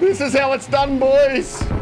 This is how it's done, boys!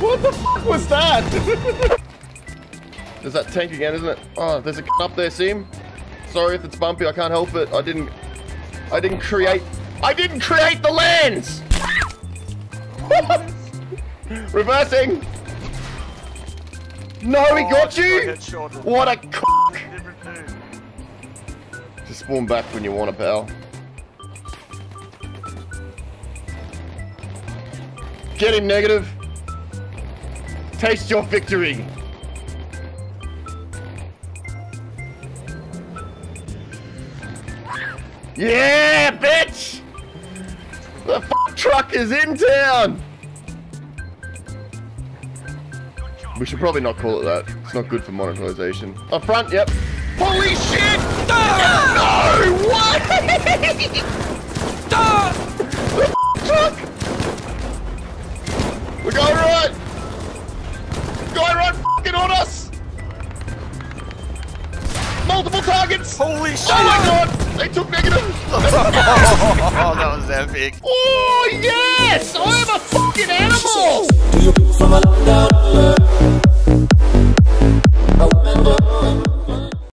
What the fuck was that? there's that tank again, isn't it? Oh, there's a up there, see him? Sorry if it's bumpy, I can't help it. I didn't... I didn't create... I didn't create the lens! Reversing! No, he got you! What a cock! Just spawn back when you want it, pal. Get him, negative. Taste your victory. Yeah, bitch! The f truck is in town! We should probably not call it that. It's not good for monetization. Up front, yep. Holy shit! Right fucking on us! Multiple targets! Holy oh shit! Oh my god! They took negative! oh, that was epic. oh yes! I am a fucking animal!